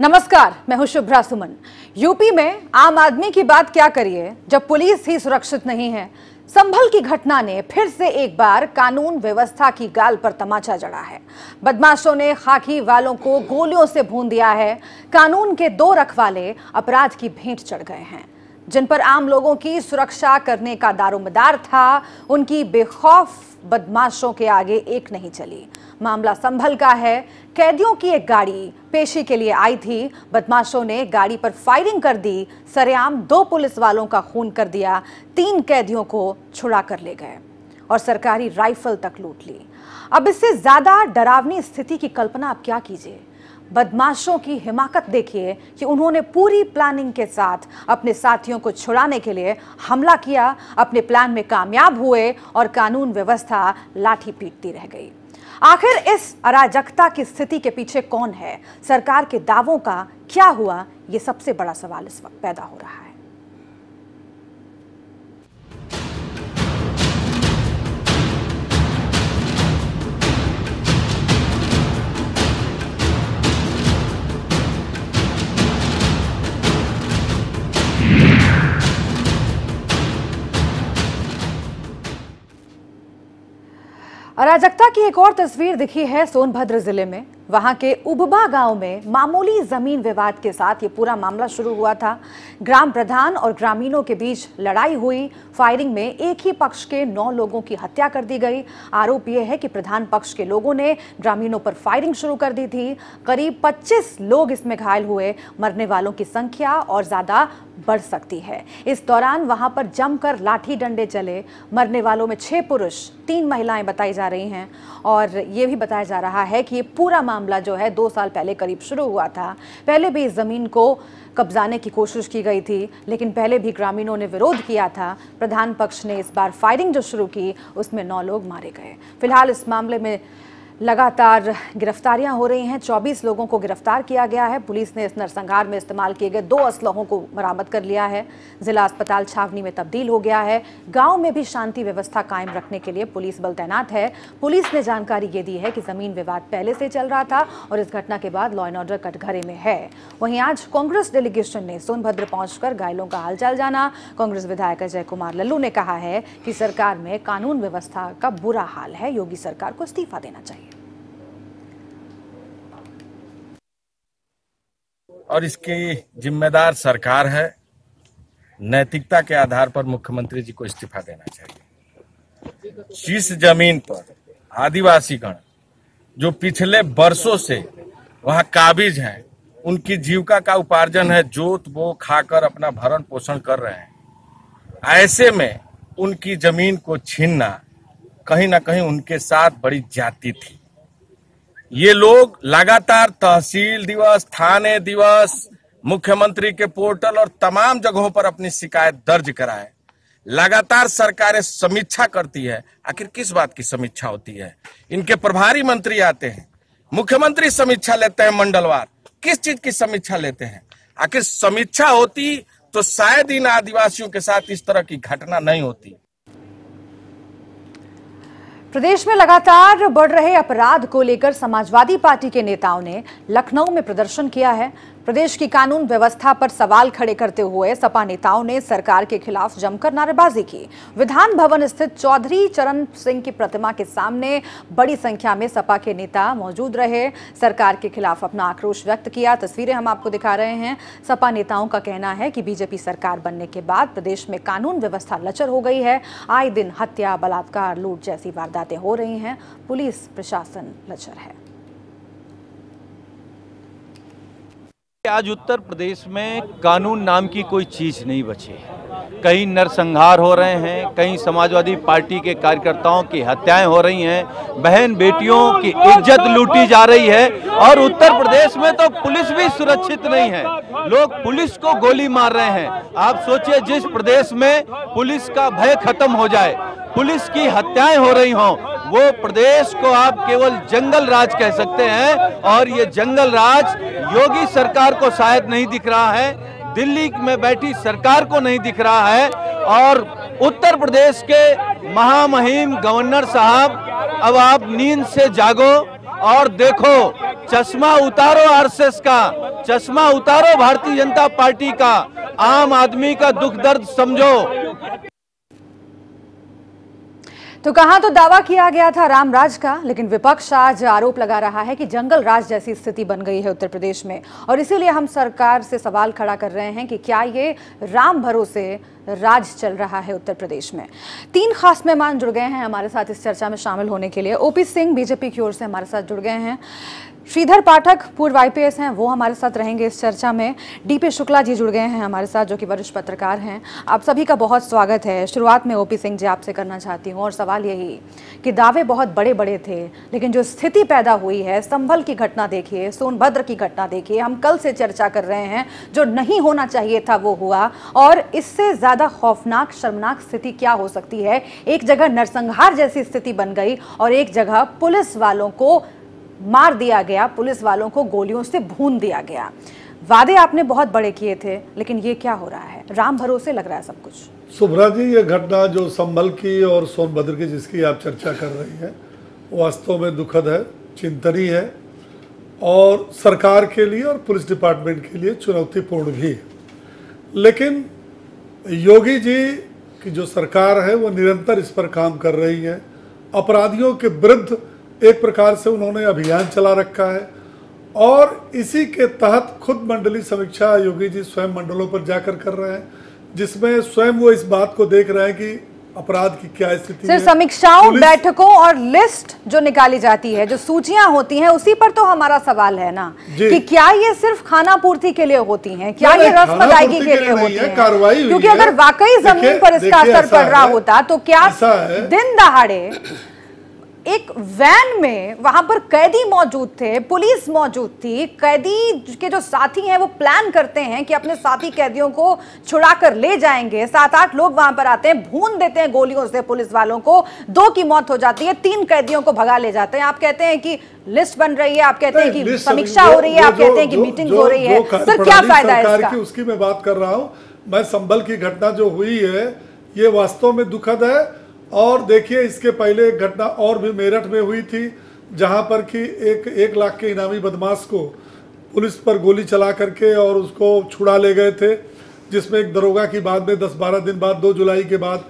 नमस्कार, मैं हूँ शुभ्रा सुमन। यूपी में आम आदमी की बात क्या करिए, जब पुलिस ही सुरक्षित नहीं है? संभल की घटना ने फिर से एक बार कानून व्यवस्था की गाल पर तमाचा जड़ा है। बदमाशों ने खाकी वालों को गोलियों से भून दिया है। कानून के दो रखवाले अपराध की भेंट चढ़ गए हैं। जिन पर आम लोगों की सुरक्षा करने का दारोमदार था, उनकी बेखौफ बदमाशों के आगे एक नहीं चली। मामला संभल का है। कैदियों की एक गाड़ी पेशी के लिए आई थी। बदमाशों ने गाड़ी पर फायरिंग कर दी। सरेआम दो पुलिस वालों का खून कर दिया। तीन कैदियों को छुड़ा कर ले गए और सरकारी राइफल तक लूट ली। अब इससे ज़्यादा डरावनी स्थिति की कल्पना आप क्या कीजिए? बदमाशों की हिमाकत देखिए कि उन्होंने पूरी प्लानिंग के साथ अपने साथियों को छुड़ाने के लिए हमला किया, अपने प्लान में कामयाब हुए और कानून व्यवस्था लाठी पीटती रह गई। आखिर इस अराजकता की स्थिति के पीछे कौन है? सरकार के दावों का क्या हुआ? ये सबसे बड़ा सवाल इस वक्त पैदा हो रहा है। अराजकता की एक और तस्वीर दिखी है सोनभद्र ज़िले में। वहाँ के उबबा गाँव में मामूली ज़मीन विवाद के साथ ये पूरा मामला शुरू हुआ था। ग्राम प्रधान और ग्रामीणों के बीच लड़ाई हुई। फायरिंग में एक ही पक्ष के नौ लोगों की हत्या कर दी गई। आरोप यह है कि प्रधान पक्ष के लोगों ने ग्रामीणों पर फायरिंग शुरू कर दी थी। करीब 25 लोग इसमें घायल हुए। मरने वालों की संख्या और ज़्यादा बढ़ सकती है। इस दौरान वहाँ पर जमकर लाठी डंडे चले मरने वालों में छह पुरुष, तीन महिलाएँ बताई जा रही हैं। और ये भी बताया जा रहा है कि ये पूरा मामला जो है दो साल पहले करीब शुरू हुआ था। पहले भी इस ज़मीन को कब्जाने की कोशिश की गई थी, लेकिन पहले भी ग्रामीणों ने विरोध किया था। प्रधान पक्ष ने इस बार फायरिंग जो शुरू की, उसमें नौ लोग मारे गए। फ़िलहाल इस मामले में लगातार गिरफ्तारियाँ हो रही हैं। 24 लोगों को गिरफ़्तार किया गया है। पुलिस ने इस नरसंहार में इस्तेमाल किए गए दो असलहों को बरामद कर लिया है। जिला अस्पताल छावनी में तब्दील हो गया है। गाँव में भी शांति व्यवस्था कायम रखने के लिए पुलिस बल तैनात है। पुलिस ने जानकारी ये दी है कि ज़मीन विवाद पहले से चल रहा था और इस घटना के बाद लॉ एंड ऑर्डर कटघरे में है। वहीं आज कांग्रेस डेलीगेशन ने सोनभद्र पहुंचकर घायलों का हालचाल जाना। कांग्रेस विधायक अजय कुमार लल्लू ने कहा है कि सरकार में कानून व्यवस्था का बुरा हाल है। योगी सरकार को इस्तीफा देना चाहिए। और इसकी जिम्मेदार सरकार है, नैतिकता के आधार पर मुख्यमंत्री जी को इस्तीफा देना चाहिए। जिस ज़मीन पर आदिवासी गण जो पिछले वर्षों से वहाँ काबिज हैं, उनकी जीविका का उपार्जन है, जोत बो खाकर अपना भरण पोषण कर रहे हैं। ऐसे में उनकी ज़मीन को छीनना कहीं ना कहीं उनके साथ बड़ी जाति थी। ये लोग लगातार तहसील दिवस, थाने दिवस, मुख्यमंत्री के पोर्टल और तमाम जगहों पर अपनी शिकायत दर्ज कराए। लगातार सरकारें समीक्षा करती है। आखिर किस बात की समीक्षा होती है? इनके प्रभारी मंत्री आते हैं। मुख्यमंत्री समीक्षा लेते हैं मंडलवार। किस चीज़ की समीक्षा लेते हैं? आखिर समीक्षा होती तो शायद इन आदिवासियों के साथ इस तरह की घटना नहीं होती। प्रदेश में लगातार बढ़ रहे अपराध को लेकर समाजवादी पार्टी के नेताओं ने लखनऊ में प्रदर्शन किया है। प्रदेश की कानून व्यवस्था पर सवाल खड़े करते हुए सपा नेताओं ने सरकार के खिलाफ जमकर नारेबाजी की। विधान भवन स्थित चौधरी चरण सिंह की प्रतिमा के सामने बड़ी संख्या में सपा के नेता मौजूद रहे। सरकार के खिलाफ अपना आक्रोश व्यक्त किया। तस्वीरें हम आपको दिखा रहे हैं। सपा नेताओं का कहना है कि बीजेपी सरकार बनने के बाद प्रदेश में कानून व्यवस्था लचर हो गई है। आए दिन हत्या, बलात्कार, लूट जैसी वारदातें हो रही हैं। पुलिस, प्रशासन लचर है। आज उत्तर प्रदेश में कानून नाम की कोई चीज़ नहीं बची। कहीं नरसंहार हो रहे हैं, कहीं समाजवादी पार्टी के कार्यकर्ताओं की हत्याएँ हो रही हैं, बहन बेटियों की इज़्ज़त लूटी जा रही है और उत्तर प्रदेश में तो पुलिस भी सुरक्षित नहीं है। लोग पुलिस को गोली मार रहे हैं। आप सोचिए जिस प्रदेश में पुलिस का भय खत्म हो जाए, पुलिस की हत्याएँ हो रही हों वो प्रदेश को आप केवल जंगल राज कह सकते हैं और ये जंगल राज योगी सरकार को शायद नहीं दिख रहा है, दिल्ली में बैठी सरकार को नहीं दिख रहा है और उत्तर प्रदेश के महामहिम गवर्नर साहब, अब आप नींद से जागो और देखो, चश्मा उतारो आरएसएस का, चश्मा उतारो भारतीय जनता पार्टी का, आम आदमी का दुख दर्द समझो। तो कहा तो दावा किया गया था रामराज का, लेकिन विपक्ष आज आरोप लगा रहा है कि जंगल राज जैसी स्थिति बन गई है उत्तर प्रदेश में। और इसीलिए हम सरकार से सवाल खड़ा कर रहे हैं कि क्या ये राम भरोसे राज चल रहा है उत्तर प्रदेश में। तीन खास मेहमान जुड़ गए हैं हमारे साथ इस चर्चा में शामिल होने के लिए। ओपी सिंह, बीजेपी की ओर से हमारे साथ जुड़ गए हैं। श्रीधर पाठक, पूर्व आईपीएस हैं, वो हमारे साथ रहेंगे इस चर्चा में। डीपी शुक्ला जी जुड़ गए हैं हमारे साथ, जो कि वरिष्ठ पत्रकार हैं। आप सभी का बहुत स्वागत है। शुरुआत में ओपी सिंह जी आपसे करना चाहती हूँ, और सवाल यही कि दावे बहुत बड़े बड़े थे, लेकिन जो स्थिति पैदा हुई है संभल की घटना देखिए, सोनभद्र की घटना देखिए, हम कल से चर्चा कर रहे हैं, जो नहीं होना चाहिए था, वो हुआ। और इससे ज़्यादा खौफनाक, शर्मनाक स्थिति क्या हो सकती है? एक जगह नरसंहार जैसी स्थिति बन गई, और एक जगह पुलिस वालों को मार दिया गया, पुलिस वालों को गोलियों से भून दिया गया। वादे आपने बहुत बड़े किए थे, लेकिन ये क्या हो रहा है? राम भरोसे लग रहा है सब कुछ। सुभ्रा जी, ये घटना जो संभल की और सोनभद्र की जिसकी आप चर्चा कर रही हैं वास्तव में दुखद है चिंतनीय है, और सरकार के लिए और पुलिस डिपार्टमेंट के लिए चुनौतीपूर्ण भी है। लेकिन योगी जी की जो सरकार है, वो निरंतर इस पर काम कर रही है। अपराधियों के विरुद्ध एक प्रकार से उन्होंने अभियान चला रखा है और इसी के तहत खुद मंडली समीक्षा योगी जी स्वयं मंडलों पर जाकर कर रहे हैं जिसमें स्वयं वो इस बात को देख रहे हैं कि अपराध की क्या स्थिति है। सिर्फ़ समीक्षाओं बैठकों और लिस्ट जो निकाली जाती है जो सूचियाँ होती हैं उसी पर तो हमारा सवाल है ना। कि क्या ये सिर्फ़ खाना पूर्ति के लिए होती हैं? क्या ये रस्म अदायगी के लिए होती है, कार्रवाई क्योंकि अगर वाकई ज़मीन पर इसका असर पड़ रहा होता तो क्या दिन दहाड़े एक वैन में वहाँ पर कैदी मौजूद थे पुलिस मौजूद थी। कैदी के जो साथी हैं वो प्लान करते हैं कि अपने साथी कैदियों को छुड़ा कर ले जाएँगे। सात आठ लोग वहाँ पर आते हैं भून देते हैं गोलियों से पुलिस वालों को। दो की मौत हो जाती है तीन कैदियों को भगा ले जाते हैं। आप कहते हैं कि लिस्ट बन रही है आप कहते हैं कि समीक्षा हो रही है आप कहते हैं कि मीटिंग हो रही है। सर क्या फ़ायदा है उसकी मैं बात कर रहा हूँ। मैं संभल की घटना जो हुई है ये वास्तव में दुखद है। और देखिए, इसके पहले एक घटना और भी मेरठ में हुई थी, जहाँ पर कि एक एक लाख के इनामी बदमाश को पुलिस पर गोली चला करके और उसको छुड़ा ले गए थे, जिसमें एक दरोगा की बाद में 10-12 दिन बाद 2 जुलाई के बाद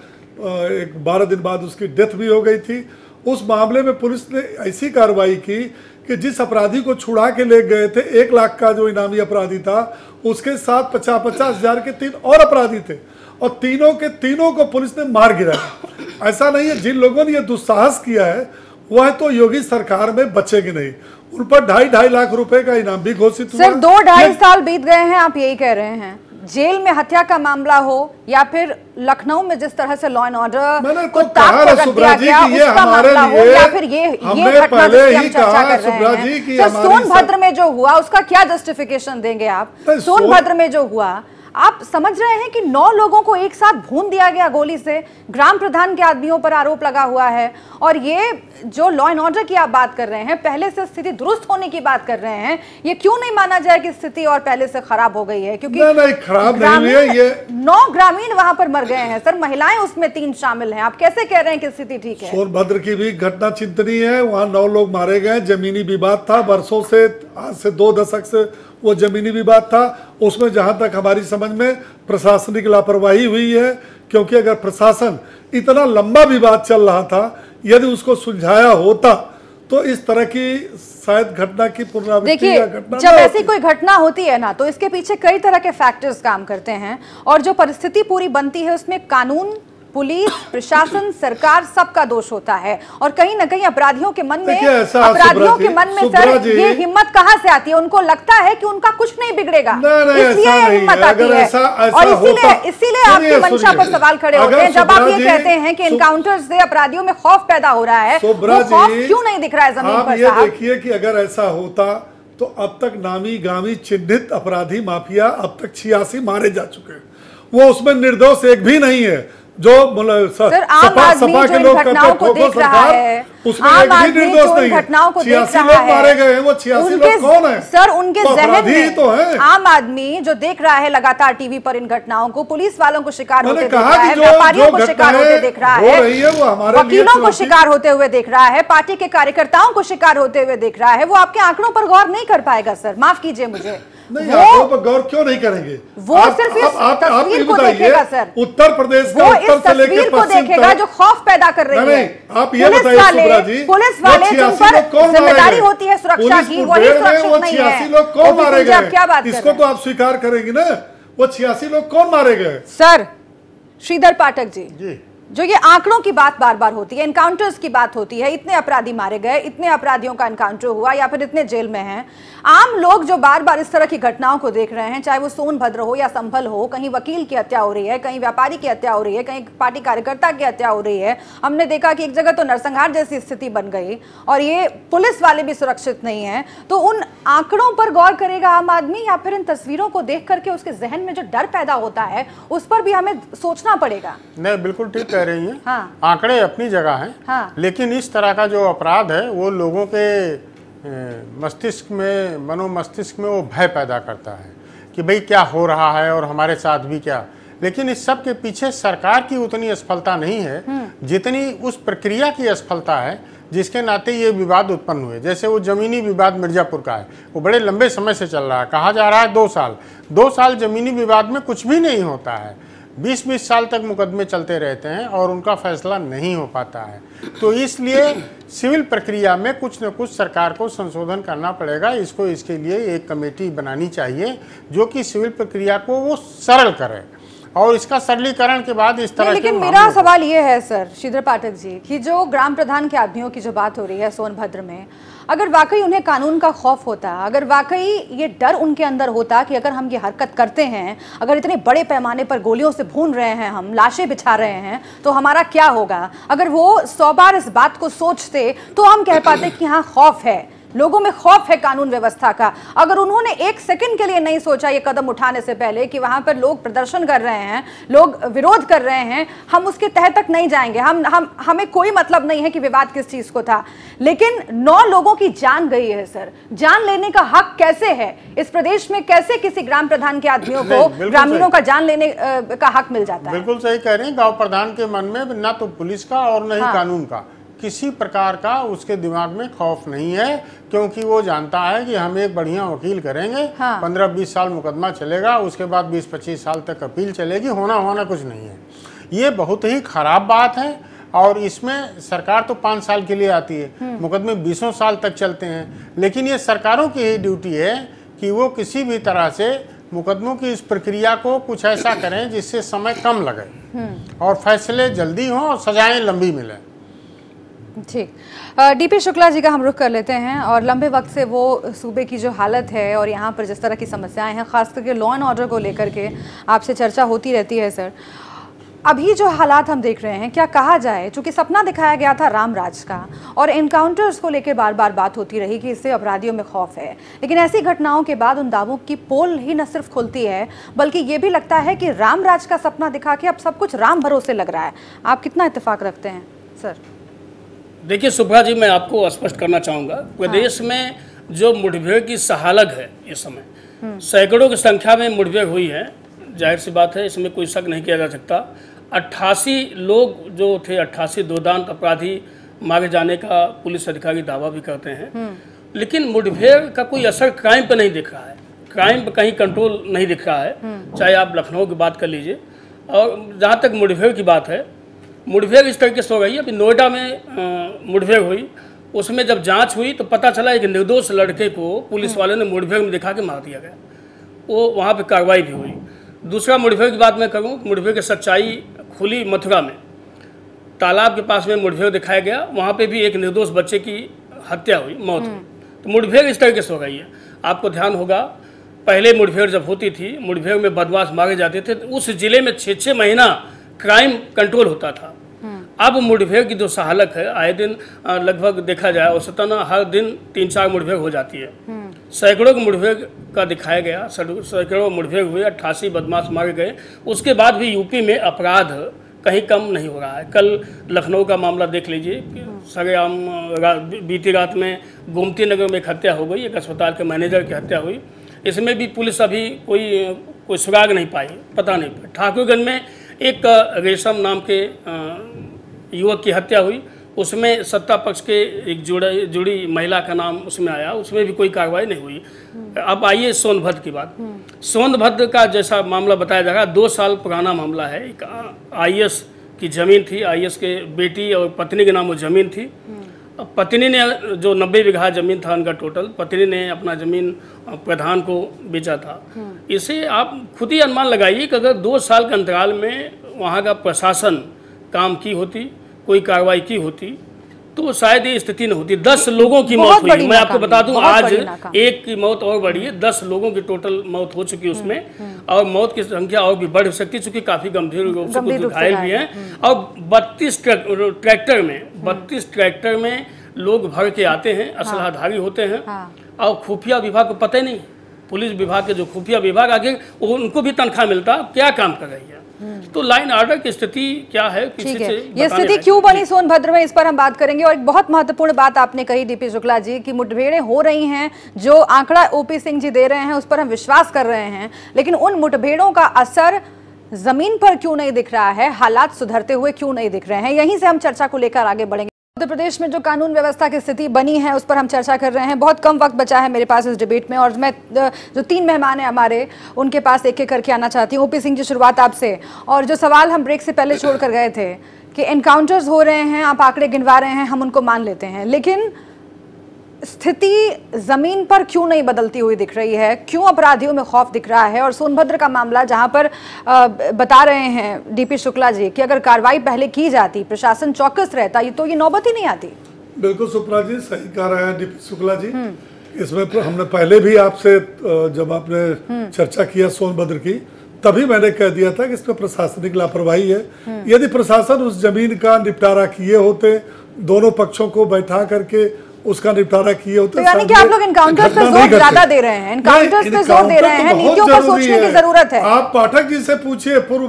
एक 12 दिन बाद उसकी डेथ भी हो गई थी। उस मामले में पुलिस ने ऐसी कार्रवाई की कि जिस अपराधी को छुड़ा के ले गए थे, एक लाख का जो इनामी अपराधी था, उसके साथ पचास पचास हज़ार के तीन और अपराधी थे। और तीनों के तीनों को पुलिस ने मार गिराया ऐसा नहीं है जिन लोगों ने यह दुस्साहस किया है वह तो योगी सरकार में बचेंगे नहीं। उन पर ढाई ढाई लाख रुपए का इनाम भी घोषित हुआ। सिर्फ़ दो ढाई साल बीत गए हैं आप यही कह रहे हैं। जेल में हत्या का मामला हो या फिर लखनऊ में जिस तरह से लॉ एंड ऑर्डर को ताक दिया गया उसका मामला हो या फिर ये ये घटना जिसकी हम चर्चा कर रहे हैं। सोनभद्र में जो हुआ उसका क्या जस्टिफिकेशन देंगे आप? सोनभद्र में जो हुआ आप समझ रहे हैं कि नौ लोगों को एक साथ भून दिया गया गोली से ग्राम प्रधान के आदमियों पर आरोप लगा हुआ है। और ये जो लॉ एंड ऑर्डर की आप बात कर रहे हैं पहले से स्थिति दुरुस्त होने की बात कर रहे हैं ये क्यों नहीं माना जाए कि स्थिति और पहले से खराब हो गई है? क्योंकि नहीं, नहीं, खराब नहीं है, ये- नौ ग्रामीण वहाँ पर मर गए हैं। सर महिलाएँ उसमें तीन शामिल हैं। आप कैसे कह रहे हैं कि स्थिति ठीक है? सोनभद्र की भी घटना चिंतनीय है। वहाँ नौ लोग मारे गए। जमीनी विवाद था। वर्षों से आज से दो दशक से वो जमीनी विवाद था। उसमें जहाँ तक हमारी समझ में प्रशासनिक लापरवाही हुई है क्योंकि अगर प्रशासन इतना लंबा विवाद चल रहा था यदि उसको सुलझाया होता तो इस तरह की शायद घटना की पुनरावृत्ति देखिए या घटना जब ऐसी कोई घटना होती है ना तो इसके पीछे कई तरह के फैक्टर्स काम करते हैं और जो परिस्थिति पूरी बनती है उसमें कानून पुलिस प्रशासन सरकार सबका दोष होता है। और कहीं ना कहीं अपराधियों के मन में अपराधियों के मन में सर ये हिम्मत कहाँ से आती है? उनको लगता है कि उनका कुछ नहीं बिगड़ेगा। इसलिए हिम्मत आती है। और इसीलिए इसीलिए आपकी मंशा पर सवाल खड़े होते हैं। जब आप ये कहते हैं कि इनकाउंटर से अपराधियों में खौफ पैदा हो रहा है वो खौफ क्यों नहीं दिख रहा है ज़मीन पर ये देखिए कि अगर ऐसा होता तो अब तक नामी गामी चिन्हित अपराधी माफिया अब तक छियासी मारे जा चुके हैं। वो उसमें निर्दोष एक भी नहीं है। जो मतलब सर, आम सपा आदमी जो के इन लोग घटनाओं को देख रहा है, उसमें आम आदमी जो इन घटनाओं को देख रहा है, मारे गए हैं वो छियासी लोग कौन है? सर उनके जहन में तो है। आम आदमी जो देख रहा है लगातार टीवी पर इन घटनाओं को पुलिस वालों को शिकार होते देख रहा है व्यापारियों को शिकार होते देख रहा है है वकीलों को शिकार होते हुए देख रहा है पार्टी के कार्यकर्ताओं को शिकार होते हुए देख रहा है वो आपके आंकड़ों पर गौर नहीं कर पाएगा सर माफ़ कीजिए मुझे। नहीं वो- आंकड़ों पर गौर क्यों नहीं करेंगे? वो सिर्फ़ इस तस्वीर ये को बताइए, देखेगा, सर। उत्तर प्रदेश का उत्तर इस से लेकर को देखेगा जो खौफ पैदा कर रही नहीं, है। आप ये बताइए पुलिस वाले जिन पर ज़िम्मेदारी होती है सुरक्षा की वही सुरक्षित नहीं है। लोग कौन मारे आप गए? क्या बात इसको तो आप स्वीकार करेंगे ना वो छियासी लोग कौन मारे गए? सर श्रीधर पाठक जी। जी। जो ये आंकड़ों की बात बार बार होती है इनकाउंटर्स की बात होती है, इतने अपराधी मारे गए, इतने अपराधियों का एनकाउंटर हुआ या फिर इतने जेल में हैं। आम लोग जो बार बार इस तरह की घटनाओं को देख रहे हैं, चाहे वो सोनभद्र हो या संभल हो, कहीं वकील की हत्या हो रही है, कहीं व्यापारी की हत्या हो रही है, कहीं पार्टी कार्यकर्ता की हत्या हो रही है, हमने देखा कि एक जगह तो नरसंहार जैसी स्थिति बन गई और ये पुलिस वाले भी सुरक्षित नहीं है। तो उन आंकड़ों पर गौर करेगा आम आदमी या फिर इन तस्वीरों को देख करके उसके जहन में जो डर पैदा होता है, उस पर भी हमें सोचना पड़ेगा। नहीं, बिल्कुल ठीक कह रही हैं। हाँ। आंकड़े अपनी जगह हैं। हाँ। लेकिन इस तरह का जो अपराध है वो लोगों के मस्तिष्क में मनो मस्तिष्क में वो भय पैदा करता है कि भाई क्या हो रहा है और हमारे साथ भी क्या। लेकिन इस सब के पीछे सरकार की उतनी असफलता नहीं है जितनी उस प्रक्रिया की असफलता है जिसके नाते ये विवाद उत्पन्न हुए। जैसे वो जमीनी विवाद मिर्जापुर का है। वो बड़े लंबे समय से चल रहा है। कहा जा रहा है दो साल। दो साल जमीनी विवाद में कुछ भी नहीं होता है। बीस बीस साल तक मुकदमे चलते रहते हैं और उनका फैसला नहीं हो पाता है। तो इसलिए सिविल प्रक्रिया में कुछ न कुछ सरकार को संशोधन करना पड़ेगा। इसको इसके लिए एक कमेटी बनानी चाहिए जो कि सिविल प्रक्रिया को वो सरल करे। और इसका सरलीकरण के बाद इस तरह लेकिन मेरा सवाल ये है सर श्रीधर पाठक जी कि जो ग्राम प्रधान के आदमियों की जो बात हो रही है सोनभद्र में अगर वाकई उन्हें कानून का खौफ होता अगर वाकई ये डर उनके अंदर होता कि अगर हम ये हरकत करते हैं अगर इतने बड़े पैमाने पर गोलियों से भून रहे हैं हम लाशें बिछा रहे हैं तो हमारा क्या होगा? अगर वो सौ बार इस बात को सोचते तो हम कह पाते कि हाँ खौफ है। लोगों में खौफ है कानून व्यवस्था का। अगर उन्होंने एक सेकंड के लिए नहीं सोचा ये कदम उठाने से पहले कि वहाँ पर लोग प्रदर्शन कर रहे हैं लोग विरोध कर रहे हैं हम उसके तह तक नहीं जाएँगे। हम हम हमें कोई मतलब नहीं है कि विवाद किस चीज़ को था। लेकिन नौ लोगों की जान गई है सर। जान लेने का हक कैसे है? इस प्रदेश में कैसे किसी ग्राम प्रधान के आदमियों को ग्रामीणों का जान लेने का हक मिल जाता है? बिल्कुल सही कह रहे हैं गाँव प्रधान के मन में ना तो पुलिस का और न ही हाँ। कानून का। किसी प्रकार का उसके दिमाग में खौफ नहीं है क्योंकि वो जानता है कि हम एक बढ़िया वकील करेंगे हाँ। पंद्रह बीस साल मुकदमा चलेगा उसके बाद बीस पच्चीस साल तक अपील चलेगी होना होना कुछ नहीं है। ये बहुत ही खराब बात है और इसमें सरकार तो पाँच साल के लिए आती है मुकदमे बीसों साल तक चलते हैं लेकिन ये सरकारों की ही ड्यूटी है कि वो किसी भी तरह से मुकदमों की इस प्रक्रिया को कुछ ऐसा करें जिससे समय कम लगे और फैसले जल्दी हों और सजाएँ लंबी मिलें। ठीक। डीपी शुक्ला जी का हम रुख कर लेते हैं और लंबे वक्त से वो सूबे की जो हालत है और यहाँ पर जिस तरह की समस्याएँ हैं, खास करके लॉ एंड ऑर्डर को लेकर के आपसे चर्चा होती रहती है, सर। अभी जो हालात हम देख रहे हैं, क्या कहा जाए? चूँकि सपना दिखाया गया था राम राज का और एनकाउंटर्स को लेकर बार बार बात होती रही कि इससे अपराधियों में खौफ है। लेकिन ऐसी घटनाओं के बाद उन दावों की पोल ही न सिर्फ़ खुलती है, बल्कि ये भी लगता है कि राम राज का सपना दिखा के अब सब कुछ राम भरोसे लग रहा है। आप कितना इतफाक रखते हैं, सर? देखिए सुभा जी मैं आपको स्पष्ट करना चाहूँगा। प्रदेश हाँ। में जो मुठभेड़ की सहालग है इस समय सैकड़ों की संख्या में मुठभेड़ हुई है ज़ाहिर सी बात है इसमें कोई शक नहीं किया जा सकता। अट्ठासी लोग जो थे अट्ठासी दोदांत अपराधी मारे जाने का पुलिस अधिकारी दावा भी करते हैं। लेकिन मुठभेड़ का कोई असर क्राइम पर नहीं दिख रहा है। क्राइम पर कहीं कंट्रोल नहीं दिख रहा है। चाहे आप लखनऊ की बात कर लीजिए। और जहाँ तक मुठभेड़ की बात है मुठभेड़ इस तरीके से हो गई है अभी नोएडा में मुठभेड़ हुई। उसमें जब जाँच हुई तो पता चला एक निर्दोष लड़के को पुलिस वाले ने मुठभेड़ में दिखा के मार दिया गया। वो वहाँ पे कार्रवाई भी हुई। दूसरा मुठभेड़ की बात मैं करूँ मुठभेड़ की सच्चाई खुली मथुरा में। तालाब के पास में मुठभेड़ दिखाया गया। वहाँ पे भी एक निर्दोष बच्चे की हत्या हुई मौत हुई। तो मुठभेड़ इस तरीके से हो गई है आपको ध्यान होगा पहले मुठभेड़ जब होती थी मुठभेड़ में बदमाश मारे जाते थे। तो उस ज़िले में छः छः महीना क्राइम कंट्रोल होता था। अब मुठभेड़ की जो सहालक है आए दिन लगभग देखा जाए औसतन हर दिन तीन चार मुठभेड़ हो जाती है। सैकड़ों की मुठभेड़ का दिखाया गया सैकड़ों मुठभेड़ हुए अट्ठासी बदमाश मारे गए। उसके बाद भी यूपी में अपराध कहीं कम नहीं हो रहा है। कल लखनऊ का मामला देख लीजिए कि सरेआम रा, बीती रात में गोमती नगर में एक हत्या हो गई एक अस्पताल के मैनेजर की हत्या हुई। इसमें भी पुलिस अभी कोई कोई सुराग नहीं पाई पता नहीं। पाई ठाकुरगंज में एक रेशम नाम के अ, युवक की हत्या हुई। उसमें सत्ता पक्ष के एक जुड़े जुड़ी महिला का नाम उसमें आया। उसमें भी कोई कार्रवाई नहीं हुई। अब आइए सोनभद्र की बात। सोनभद्र का जैसा मामला बताया जा रहा है दो साल पुराना मामला है। एक आईएस की ज़मीन थी आईएस के बेटी और पत्नी के नाम वो ज़मीन थी। अब पत्नी ने जो नब्बे बीघा ज़मीन था उनका टोटल पत्नी ने अपना ज़मीन प्रधान को बेचा था। इसे आप खुद ही अनुमान लगाइए कि अगर दो साल के अंतराल में वहाँ का प्रशासन काम की होती कोई कार्रवाई की होती तो शायद ये स्थिति न होती। दस लोगों की मौत हुई। मैं आपको बता दूँ आज एक की मौत और बढ़ी है। दस लोगों की टोटल मौत हो चुकी है उसमें। और मौत की संख्या और भी बढ़ सकती है चूँकि काफ़ी गंभीर रूप से कुछ घायल भी हैं। और बत्तीस ट्रैक्टर में बत्तीस ट्रैक्टर में लोग भर के आते हैं असलाधारी होते हैं। हाँ। और खुफिया विभाग को पता ही नहीं। पुलिस विभाग के जो खुफिया विभाग आगे उनको भी तनख्वाह मिलता। क्या काम कर रही है? तो लाइन ऑर्डर की स्थिति क्या है? ठीक है। से ये स्थिति क्यों बनी सोनभद्र में? इस पर हम बात करेंगे और एक बहुत महत्वपूर्ण बात आपने कही डीपी शुक्ला जी की मुठभेड़ें हो रही हैं जो आंकड़ा ओपी सिंह जी दे रहे हैं उस पर हम विश्वास कर रहे हैं। लेकिन उन मुठभेड़ों का असर ज़मीन पर क्यों नहीं दिख रहा है? हालात सुधरते हुए क्यों नहीं दिख रहे हैं? यहीं से हम चर्चा को लेकर आगे बढ़ेंगे। उत्तर प्रदेश में जो कानून व्यवस्था की स्थिति बनी है, उस पर हम चर्चा कर रहे हैं। बहुत कम वक्त बचा है मेरे पास इस डिबेट में और मैं जो तीन मेहमान हैं हमारे, उनके पास एक एक करके आना चाहती हूँ। ओपी सिंह जी, शुरुआत आपसे। और जो सवाल हम ब्रेक से पहले छोड़ कर गए थे कि एनकाउंटर्स हो रहे हैं, आप आंकड़े गिनवा रहे हैं, हम उनको मान लेते हैं। लेकिन स्थिति ज़मीन पर क्यों नहीं बदलती हुई दिख रही है? क्यों अपराधियों में खौफ दिख रहा है? और सोनभद्र का मामला जहाँ पर बता रहे हैं डीपी शुक्ला जी कि अगर कार्रवाई पहले की जाती प्रशासन चौकस रहता ये तो ये नौबत ही नहीं आती। बिल्कुल सुप्रा जी सही कह रहे हैं डीपी शुक्ला जी। इसमें हमने पहले भी आपसे जब आपने चर्चा किया सोनभद्र की तभी मैंने कह दिया था कि इसमें प्रशासनिक लापरवाही है। यदि प्रशासन उस ज़मीन का निपटारा किए होते दोनों पक्षों को बैठा करके उसका निपटारा किए होते तो यानी कि आप लोग encounters पे ज़ोर ज़्यादा दे रहे हैं। encounters पे ज़ोर दे रहे हैं, तो नीतियों पर सोचने की ज़रूरत है। आप पाठक जी से पूछिए पूर्व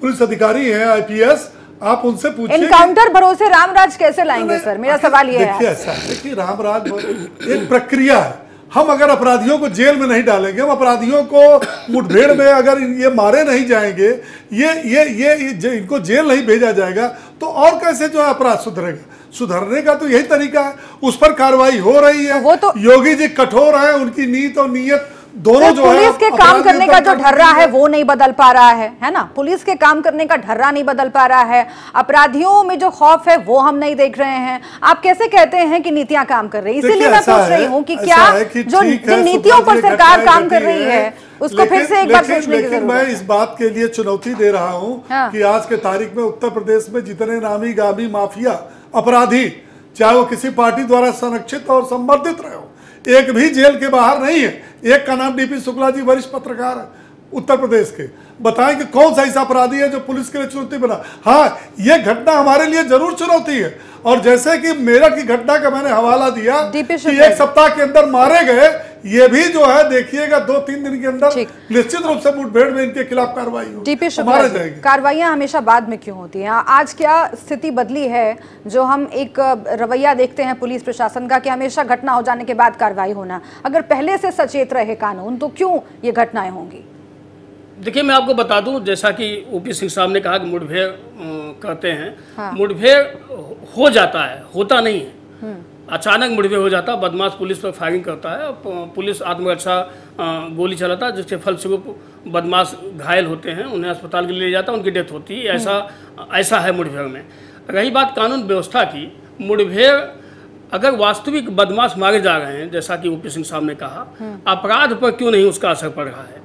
पुलिस अधिकारी हैं आईपीएस आप उनसे पूछिए एनकाउंटर भरोसे रामराज कैसे लाएँगे सर मेरा सवाल ये है। ऐसा है कि रामराज एक प्रक्रिया है। हम अगर अपराधियों को जेल में नहीं डालेंगे हम अपराधियों को मुठभेड़ में अगर ये मारे नहीं जाएँगे ये ये ये, ये इनको जेल नहीं भेजा जाएगा तो और कैसे जो है अपराध सुधरेगा? सुधरने का तो यही तरीका है। उस पर कार्रवाई हो रही है। वो तो- योगी जी कठोर है उनकी नीत और नीयत दोनों सर, जो पुलिस के काम करने का जो ढर्रा है वो नहीं बदल पा रहा है है ना? पुलिस के काम करने का ढर्रा नहीं बदल पा रहा है। अपराधियों में जो खौफ है वो हम नहीं देख रहे हैं। आप कैसे कहते हैं कि नीतियाँ काम कर रही इसीलिए मैं पूछ रही हूँ कि क्या कि जो जिन नीतियों पर सरकार काम कर रही है उसको फिर से एक बार सोचने की ज़रूरत मैं इस बात के लिए चुनौती दे रहा हूँ हाँ। कि आज के तारीख में उत्तर प्रदेश में जितने नामी गामी माफिया अपराधी चाहे वो किसी पार्टी द्वारा संरक्षित और संवर्धित रहे हो। एक भी जेल के बाहर नहीं है। एक का नाम डीपी शुक्ला जी वरिष्ठ पत्रकार है उत्तर प्रदेश के। बताएँ कि कौन सा ऐसा अपराधी है जो पुलिस के लिए चुनौती बना? हाँ ये घटना हमारे लिए ज़रूर चुनौती है। और जैसे कि मेरठ की घटना का मैंने हवाला दिया कि एक सप्ताह के अंदर मारे गए ये भी जो है देखिएगा दो तीन दिन के अंदर निश्चित रूप से मुठभेड़ में इनके खिलाफ कार्रवाई डीपी शुक्ला कार्रवाइयाँ हमेशा बाद में क्यों होती हैं? आज क्या स्थिति बदली है जो हम एक रवैया देखते हैं पुलिस प्रशासन का कि हमेशा घटना हो जाने के बाद कार्रवाई होना? अगर पहले से सचेत रहे कानून तो क्यों ये घटनाएँ होंगी? देखिए मैं आपको बता दूँ जैसा कि ओपी सिंह साहब ने कहा कि मुठभेड़ कहते हैं। हाँ। मुठभेड़ हो जाता है होता नहीं है। अचानक मुठभेड़ हो जाता है बदमाश पुलिस पर फायरिंग करता है पुलिस आत्मरक्षा गोली चलाता है जिसके फलस्वरूप बदमाश घायल होते हैं उन्हें अस्पताल के लिए ले जाता है उनकी डेथ होती है ऐसा ऐसा है मुठभेड़ में। रही बात कानून व्यवस्था की मुठभेड़ अगर वास्तविक बदमाश मारे जा रहे हैं जैसा कि ओपी सिंह साहब ने कहा अपराध पर क्यों नहीं उसका असर पड़ रहा है?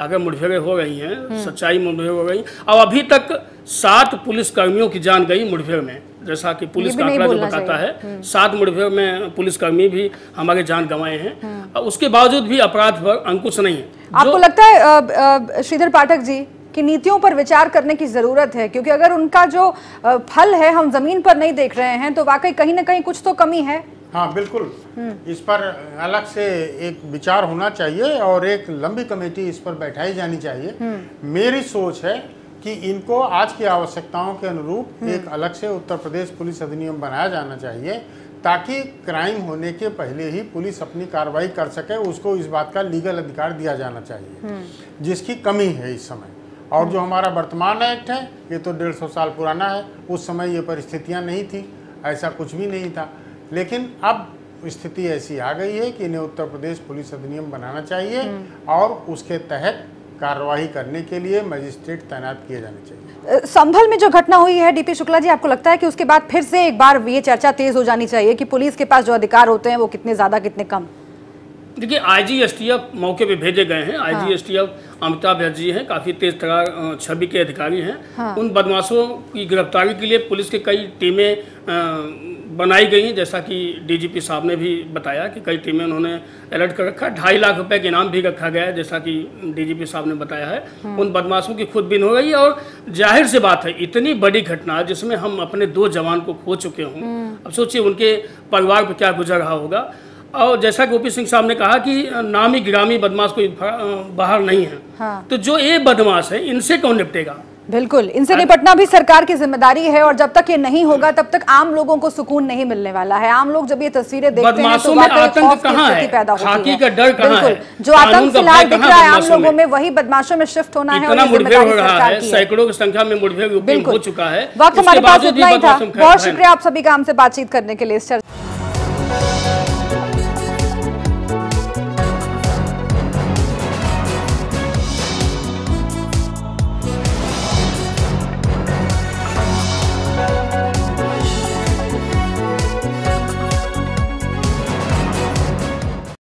अगर मुठभेड़ें हो गई हैं सच्चाई मुठभेड़ हो गई और अभी तक सात पुलिस कर्मियों की जान गई मुठभेड़ में। जैसा कि पुलिस का आंकड़ा जो बताता है सात मुठभेड़ में पुलिसकर्मी भी हमारे जान गंवाए हैं। और उसके बावजूद भी अपराध पर अंकुश नहीं है। आपको लगता है श्रीधर पाठक जी कि नीतियों पर विचार करने की ज़रूरत है? क्योंकि अगर उनका जो फल है हम ज़मीन पर नहीं देख रहे हैं तो वाकई कहीं ना कहीं कुछ तो कमी है। हाँ बिल्कुल। इस पर अलग से एक विचार होना चाहिए और एक लंबी कमेटी इस पर बैठाई जानी चाहिए। मेरी सोच है कि इनको आज की आवश्यकताओं के अनुरूप एक अलग से उत्तर प्रदेश पुलिस अधिनियम बनाया जाना चाहिए ताकि क्राइम होने के पहले ही पुलिस अपनी कार्रवाई कर सके उसको इस बात का लीगल अधिकार दिया जाना चाहिए जिसकी कमी है इस समय। और जो हमारा वर्तमान एक्ट है ये तो डेढ़ सौ साल पुराना है उस समय ये परिस्थितियाँ नहीं थी ऐसा कुछ भी नहीं था। लेकिन अब स्थिति ऐसी आ गई है कि इन्हें उत्तर प्रदेश पुलिस अधिनियम बनाना चाहिए और उसके तहत कार्रवाई करने के लिए मजिस्ट्रेट तैनात किए जाने चाहिए। संभल में जो घटना हुई है डीपी शुक्ला जी आपको लगता है कि उसके बाद फिर से एक बार ये चर्चा तेज हो जानी चाहिए कि पुलिस के पास जो अधिकार होते हैं वो कितने ज़्यादा कितने कम? देखिए आईजी एसटीएफ मौके पे भेजे गए हैं। आईजी एसटीएफ अमिताभ जी हैं काफ़ी तेज तरार छवि के अधिकारी हैं। हाँ। उन बदमाशों की गिरफ्तारी के लिए पुलिस की कई टीमें बनाई गई हैं जैसा कि डीजीपी साहब ने भी बताया कि कई टीमें उन्होंने अलर्ट कर रखा है। ढाई लाख रुपए के इनाम भी रखा गया है जैसा कि डीजीपी साहब ने बताया है। उन बदमाशों की खुदबीन हो गई और ज़ाहिर सी बात है इतनी बड़ी घटना जिसमें हम अपने दो जवान को खो चुके हों अब सोचिए उनके परिवार पर क्या गुजर रहा होगा। और जैसा कि ओपी सिंह साहब ने कहा कि नामी गिरामी बदमाश कोई बाहर नहीं है। हाँ। तो जो ये बदमाश है इनसे कौन निपटेगा? बिल्कुल। इनसे निपटना भी सरकार की ज़िम्मेदारी है और जब तक ये नहीं होगा तब तक आम लोगों को सुकून नहीं मिलने वाला है। आम लोग जब ये तस्वीरें देखते हैं तो आतंक कहाँ है? पैदा होती है। का डर कहाँ बिल्कुल। है? जो आतंक फ़िलहाल दिख रहा है आम लोगों में? वही बदमाशों में शिफ्ट होना है सैकड़ों की संख्या में मुठभेड़ हो चुका है। वक्त हमारे पास इतना ही था। बहुत शुक्रिया आप सभी का हमसे बातचीत करने के लिए।